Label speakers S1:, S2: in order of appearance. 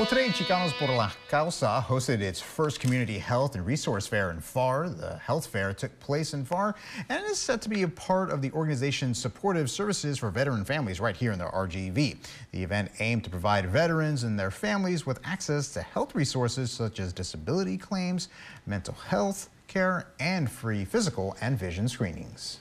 S1: Well, today, Chicanos por la Causa hosted its first community health and resource fair in Pharr. The health fair took place in Pharr and is set to be a part of the organization's supportive services for veteran families right here in the RGV. The event aimed to provide veterans and their families with access to health resources such as disability claims, mental health care, and free physical and vision screenings.